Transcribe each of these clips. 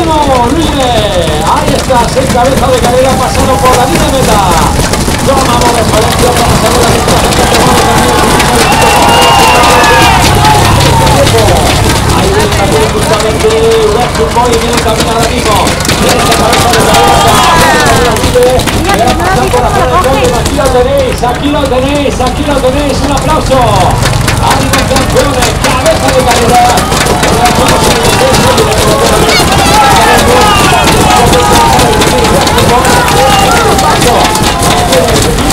¡Ánimo! Ahí estás, en cabeza de carrera, pasando por la línea meta. Para saber la Ahí está justamente Urasco Boy viene ahora mismo. Derecha cabeza de. Aquí lo tenéis, aquí lo tenéis, aquí lo tenéis. Un aplauso campeones, cabeza de carrera.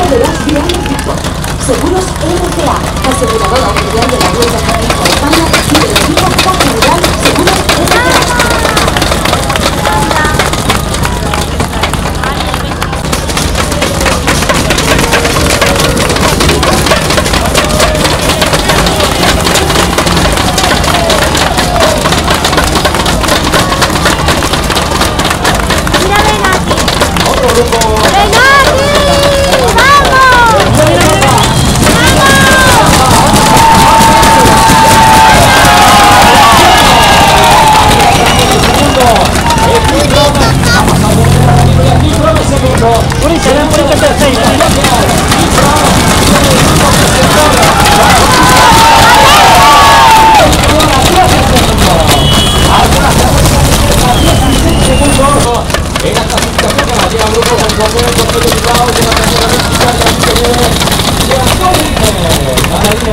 Ruta verás grandes victorias. Seguros RCA, aseguradora oficial de la Vuelta En la clasificación que la lleva el